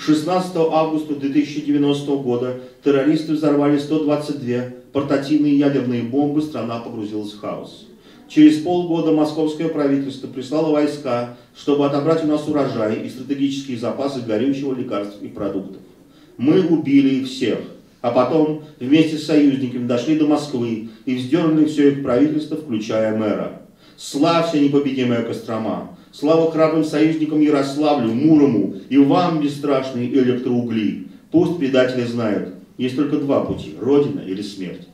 16 августа 2090 года террористы взорвали 122 портативные ядерные бомбы, страна погрузилась в хаос. Через полгода московское правительство прислало войска, чтобы отобрать у нас урожай и стратегические запасы горючего, лекарств и продуктов. Мы убили их всех, а потом вместе с союзниками дошли до Москвы и вздернули все их правительство, включая мэра. Славься, непобедимая Кострома! Слава храбрым союзникам Ярославлю, Мурому и вам, бесстрашные электроугли! Пусть предатели знают, есть только два пути – Родина или смерть.